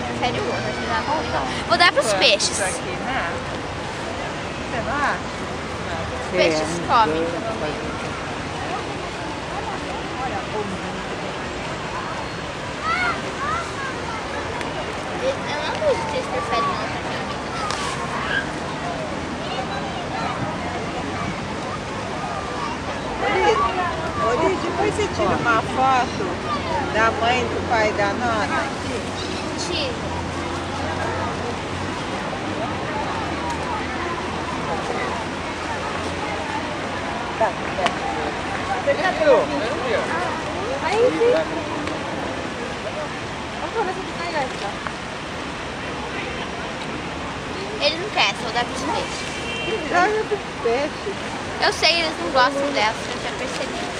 prefere o outro. Acho que dá pra- Vou dar pros Quanto peixes. Aqui, né? Você não acha? Os peixes É, comem. Eu não acredito que eles preferem Liz, depois você tira uma foto da mãe do pai da nona. Tira. Você já viu? Ele não quer, só dá pros peixes. Olha dos peixes. Eu sei, eles não gostam dela, você já percebi.